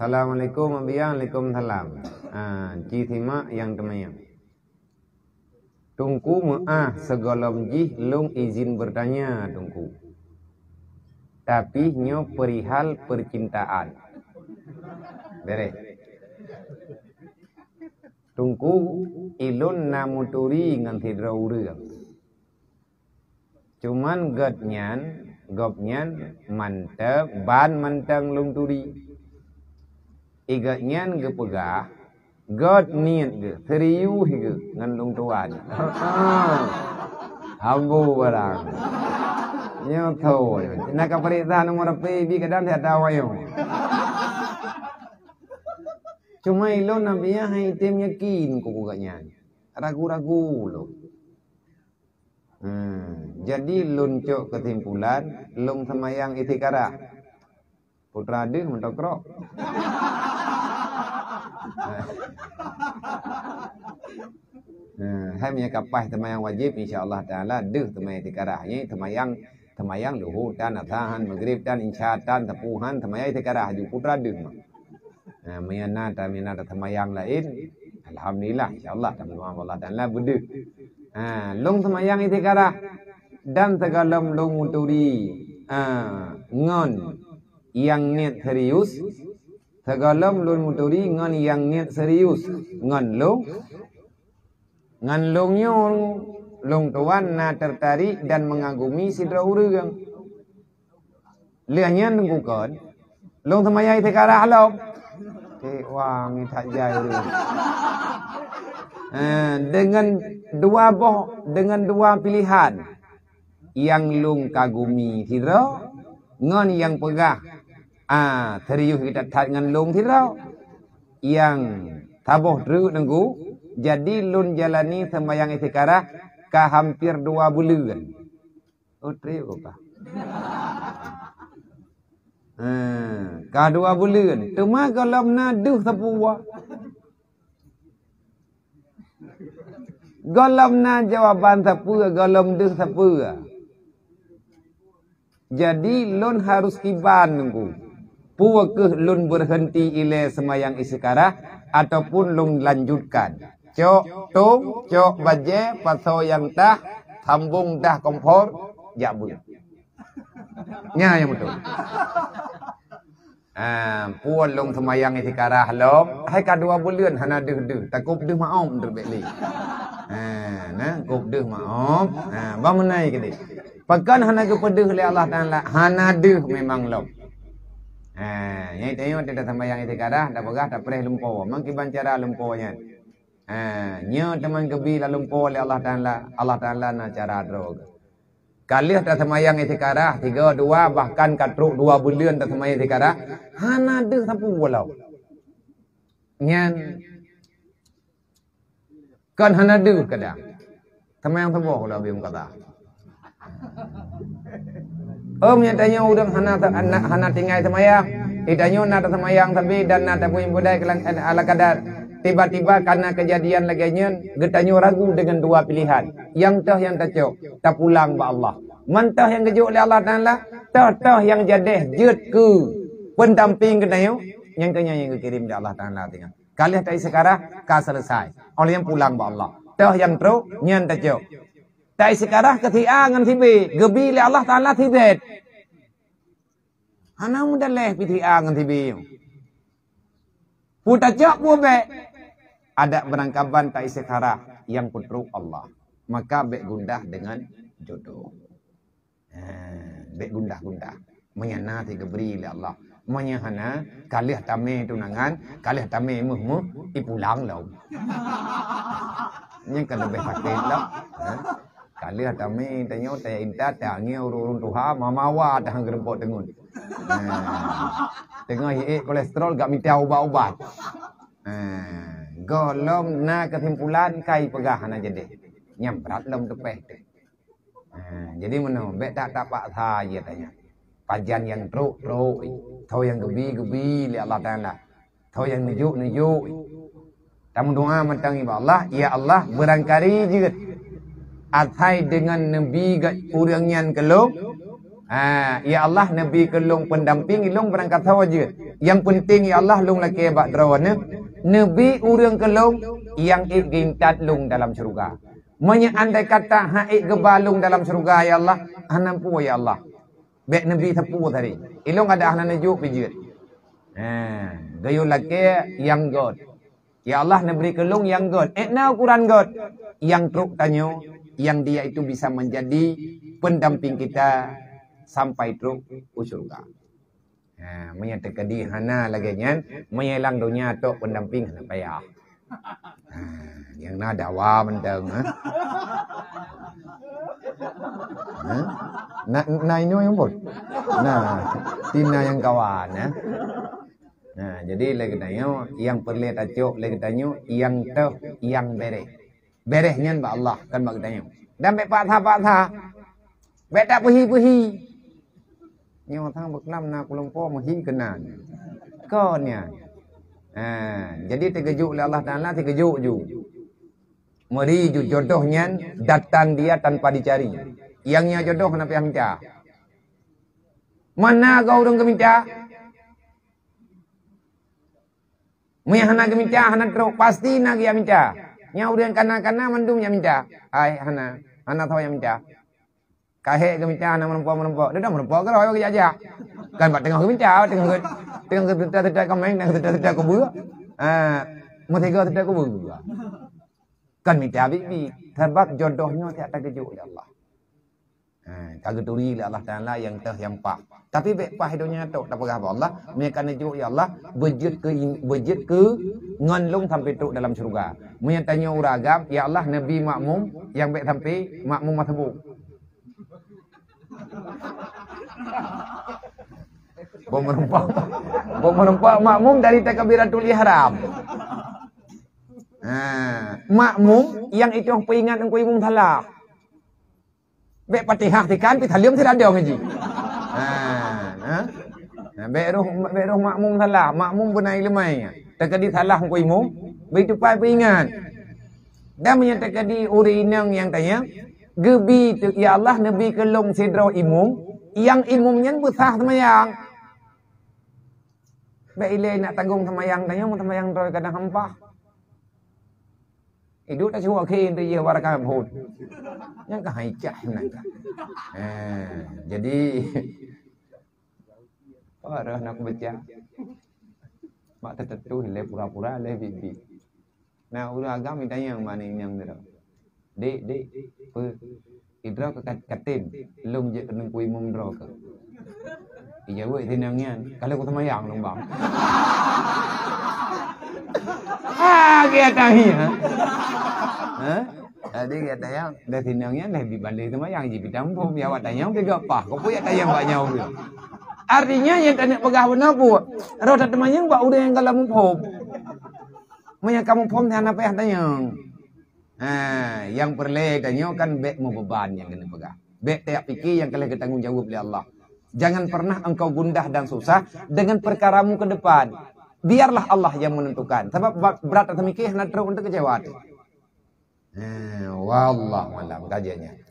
Assalamualaikum Waalaikumsalam. Ah, ji simak yang temayang. Tungku maah segolom ji lung izin bertanya tungku. Tapi nyo perihal percintaan. Bere. Tungku ilun namuturi ngan tidra urang. Cuman gatnyan, gopnyan mantep ban manteng lung turi iga nyan ge pegah God niat ge serius ge ngan lung tuan hambu barang. Nyo tho nak ka perintah nomor pe bi kadang dia tahu ayo cuma ilo nabi ya hai tem yakin ku ku nyan. Ragu-ragu lo. Hmm, jadi luncuk kesimpulan lung semayang itikara putra dia mentokrok Hmm, hai punya kapah temayang wajib insyaallah taala. Deh temayang tikarahnya temayang temayang luhur dan atahan maghrib dan insyatan tepuhan temayang tikarah ju putra deh mah. Nah, mayana ta mina ta temayang lain. Alhamdulillah insyaallah ta Allah taala bede. Ha, long temayang tikarah dan tegalam long muturi. Ha, ngon yang niat serius Tegalam lun muturi ngan yang niat serius. Ngan long ngan longnya long tuan na tertarik dan mengagumi sidra urang lianya nunggukan long temayai tekara halop eh wang tak jai eh, dengan dua boh dengan dua pilihan. Yang lung kagumi sidra ngan yang pegah ah teriuh kita tat dengan long tirau yang taboh dru nunggu jadi lun jalani sembahyang istiqarah ka hampir dua bulan oh teriuh apa Hmm, ka dua bulan. Tuma kalau naduh sepuwa. Galam na jawaban sepua, galam duh sepua. Jadi lun harus kiban nunggu. Puwakah lun berhenti ile semayang isikara ataupun lun lanjutkan. Cok tu, cok baje, paso yang tah, sambung dah kompor, jabul. Nya yang betul. Ah, puan lung semayang isikara halom, hai ka dua bulan hana deh deh, takut deh maom deh beli. Ah, nah, kup deh maom. Ah, bamunai ke deh. Pakan hana kepada oleh Allah Taala, hana deh memang lom. Ha, yang tengok dia datang bayang itu kadah, tak pegah, tak perih lumpur. Mungkin bancara lumpurnya. Ha, nya teman kebi la lumpur oleh Allah Taala, Allah Taala na cara drog. Kali tak semayang itu kadah, tiga, dua, bahkan katruk dua bulan tak semayang itu kadah, hana ada sapu walau. Nyan, kan hana ada kadah. Semayang sebuah kalau bium kata. Om yang tanya udang hana anak hana tinggal semayang. Idanyo nada semayang tapi dan nada punya budaya kelang eh, ala kadar. Tiba-tiba karena kejadian laganya getanyo ragu dengan dua pilihan. Yang tah yang tacok, tak pulang ba Allah. Mantah yang kejuk oleh Allah Taala, tah tah yang jadi jut ke pendamping getanyo yang tanya yang kirim dari Allah Taala tengah. Kali tak sekarang ka selesai. Oleh yang pulang ba Allah. Tah yang teruk nyan tacok. Tak sekarang ketia ngan tibe, gebi le Allah Taala tibet. Ana muda leh PTA ngan tibe. Puta cak be. Ada berangkaban tak sekarang yang putru Allah. Maka bek gundah dengan jodoh. Eh, bek gundah-gundah. Menyana ti geberi le Allah. Menyana kalih tame tunangan, kalih tame muh-muh, ipulang lau. Yang kan lebih sakit lau. Eh? Ada mi tanya tanya inta tanya urun tuha mamawa dah gerempok tengun. Tengah ye kolesterol gak minta ubat-ubat. Golom na kesimpulan kai pegah na jadi. Nyamperat lom tepeh tu. Jadi mana bet tak tak pak ye tanya. Pajan yang truk truk, tau yang gebi gebi li Allah Taala. Tau yang nujuk nujuk. Tamu doa mentang Allah, ya Allah berangkari juga atai dengan nabi gat urang yang kelok Ha, ya Allah Nabi kelong pendamping ilong berangkat saja. Yang penting ya Allah long laki bak drawana. Nabi urang kelong yang igintat long dalam syurga. Manya andai kata ha ik gebalung dalam syurga ya Allah, hanam pu ya Allah. Bek Nabi tepu tadi. Ilong ada ahlan najuk pijit. Ha, gayo laki yang god. Ya Allah Nabi kelong yang god. Eh now Quran god. Yang truk tanyo yang dia itu bisa menjadi pendamping kita sampai teruk usurga. Ha, maya tekadi hana lagi nyan, lang dunia tu pendamping hana payah. Ha, yang na dawa menteng ha. Ha? Na na ini yang bot. Nah, tina yang kawan ha. Nah, jadi lagi tanya yang perlu tajuk lagi tanya yang tu yang Bereh nyen ba Allah kan bagi tanya. Dan be patha patha. Be tak puhi puhi. Nyo tang bek nam na kulung po muhi kenan. Ko nya. Ha, eh, jadi tergejuk oleh Allah Taala tergejuk ju. Meri ju jodoh datang dia tanpa dicari. Yang nya jodoh kenapa yang minta? Mana kau dong keminta? Mereka nak hana keminta, hana teruk pasti nak dia minta. Nya udah kana kana mandum yang minta. Ai hana, hana tahu yang minta. Kahek ke minta nak menempuh menempuh. Dia dah menempuh ke royo ke aja. Kan buat tengah ke minta, tengah ke tengah ke tidak tidak kau main, tengah tidak tidak kau buat. Ah, mau tiga tidak kau buat. Kan minta bibi, sebab jodohnya tiada kejut ya Allah. Ha, kagak turi lah Allah Taala yang teh yang pak. Tapi baik pah hidupnya tu tak apa Allah. Mereka nejuk ya Allah berjet ke berjet ke nganlung sampai tu dalam syurga. Mereka tanya uragam ya Allah Nabi makmum yang baik sampai makmum masbuk. Bom menumpang. Bom menumpang makmum dari takbiratul ihram. Ha, makmum yang itu yang peringat engkau imum salah. Bek patihah tikan pi thalium tidak ada ngaji. Ha, ha. Ha, bek roh bek roh makmum salah, makmum benai lemai. Takadi salah engkau imum, begitu pai peringat. Dan menyatakan di urinang yang tanya, gebi tu ya Allah nabi kelong sidro imum yang imumnya besar semayang baik ile nak tanggung semayang tanya mau semayang tu kadang hampa hidup tak cuba kini tu dia warakan pun yang kah hijah nak eh jadi parah nak baca mak tertentu le pura-pura le bibi nah udah agam tanya yang mana yang tu Dek, dek, apa? Idra ke katin, lung je kena kui mum dra ke. Iya wei tinangnya, kalau aku sama yang lung bang. Ah, kia tahi ha. Ha? Ada kia tayang, dah tinangnya dah dibalik sama yang jadi tampung, ya wat tayang ke apa? Kau punya tayang banyak dia. Artinya yang tanya pegah benar bu, roda temannya buat udah yang kalau mumpom. Maya kamu pom tiada apa yang tanya. Ha, yang perle danyo kan bek mau beban yang kena pegang. Bek tiap fikir yang kalian bertanggung jawab oleh Allah. Jangan pernah engkau gundah dan susah dengan perkaramu ke depan. Biarlah Allah yang menentukan. Sebab berat atau mikir nak terus untuk kecewa. Ha, wallah malam kajiannya.